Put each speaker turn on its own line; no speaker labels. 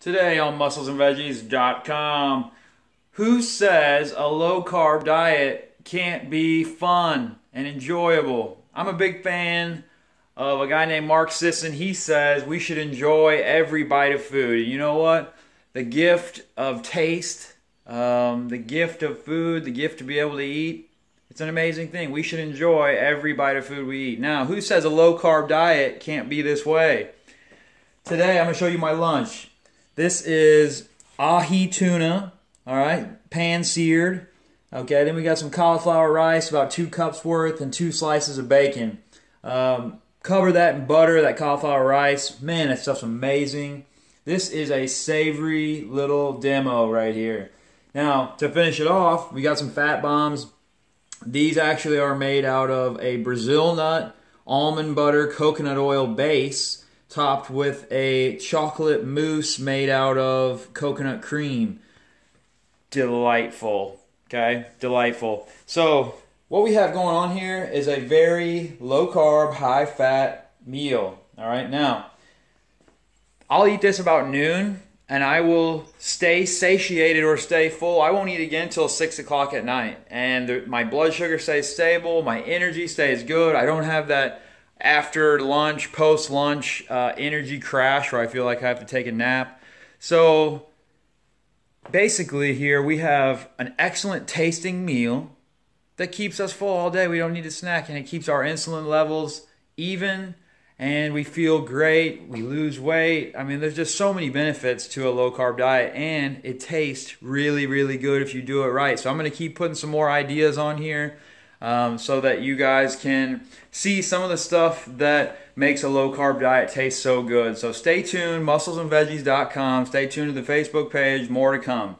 Today on musclesandveggies.com, who says a low carb diet can't be fun and enjoyable? I'm a big fan of a guy named Mark Sisson. He says we should enjoy every bite of food. You know what? The gift of taste, um, the gift of food, the gift to be able to eat. It's an amazing thing. We should enjoy every bite of food we eat. Now, who says a low carb diet can't be this way? Today, I'm going to show you my lunch. This is ahi tuna, all right, pan seared. Okay, then we got some cauliflower rice, about two cups worth, and two slices of bacon. Um, cover that in butter, that cauliflower rice. Man, that stuff's amazing. This is a savory little demo right here. Now, to finish it off, we got some fat bombs. These actually are made out of a Brazil nut, almond butter, coconut oil base topped with a chocolate mousse made out of coconut cream. Delightful. Okay, delightful. So, what we have going on here is a very low carb, high fat meal. All right, now I'll eat this about noon and I will stay satiated or stay full. I won't eat again until 6 o'clock at night. And the, my blood sugar stays stable, my energy stays good. I don't have that after lunch, post lunch uh, energy crash where I feel like I have to take a nap. So basically, here we have an excellent tasting meal that keeps us full all day. We don't need a snack, and it keeps our insulin levels even, and we feel great. We lose weight. I mean, there's just so many benefits to a low carb diet, and it tastes really, really good if you do it right. So I'm going to keep putting some more ideas on here um, so that you guys can see some of the stuff that makes a low carb diet taste so good. So stay tuned, musclesandveggies.com. Stay tuned to the Facebook page, more to come.